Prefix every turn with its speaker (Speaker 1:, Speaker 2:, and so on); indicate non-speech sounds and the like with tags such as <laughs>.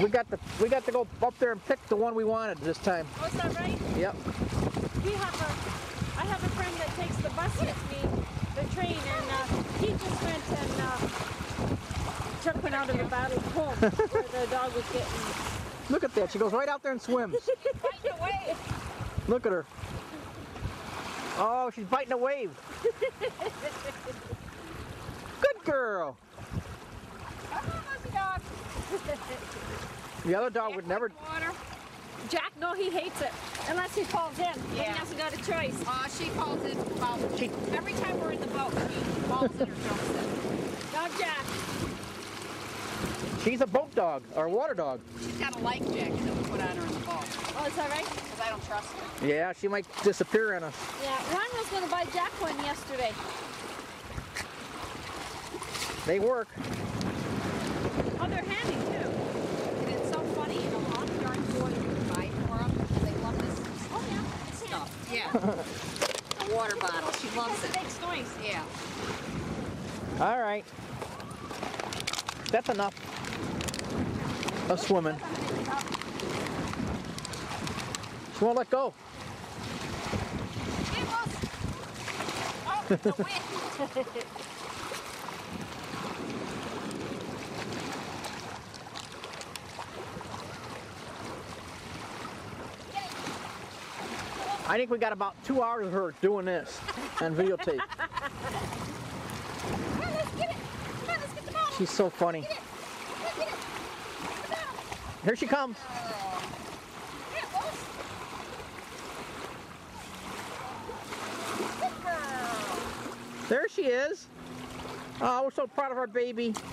Speaker 1: We got to we got to go up there and pick the one we wanted this time.
Speaker 2: Oh, is that right?
Speaker 1: Yep.
Speaker 2: We have a, I have a friend that takes the bus with me, the train, and uh, he just went and uh, took one out of the battle home <laughs> where the dog was getting
Speaker 1: Look at that. She goes right out there and swims. <laughs>
Speaker 2: biting away.
Speaker 1: Look at her. Oh, she's biting a wave. <laughs> Good girl.
Speaker 2: dog.
Speaker 1: The other dog would never.
Speaker 2: Water. Jack, no, he hates it unless he falls in. Then
Speaker 3: Yeah.
Speaker 2: he hasn't got a choice.
Speaker 3: Uh, she falls in about
Speaker 1: She,
Speaker 3: every time we're in the boat. She falls in or jumps in.
Speaker 2: Dog Jack.
Speaker 1: she's a boat dog or a water dog.
Speaker 3: She's got a life jacket that we put on her in the boat
Speaker 2: Oh, is that right?
Speaker 3: because I don't trust her.
Speaker 1: Yeah, she might disappear in us.
Speaker 2: Yeah. Ron was going to buy Jack one yesterday.
Speaker 1: They work.
Speaker 2: Oh, they're handy too.
Speaker 3: And it's so funny, you know, all the yard boys would buy for them. They love this
Speaker 2: Oh yeah, it's
Speaker 3: stuff. Yeah. <laughs> a water bottle. She loves
Speaker 2: It
Speaker 3: it.
Speaker 2: makes noise.
Speaker 3: Yeah.
Speaker 1: All right. That's enough of swimming. She won't let go.
Speaker 3: It was. Oh, <laughs>
Speaker 1: I think we got about two hours of her doing this on videotape. <laughs>
Speaker 3: Come on, let's get it. Come on, let's get the bottle.
Speaker 1: She's so funny.
Speaker 3: Get it. Get it. Get.
Speaker 1: Here she comes. Oh.
Speaker 3: Yeah, Rose. Good girl.
Speaker 1: There she is. Oh, we're so proud of our baby. <laughs>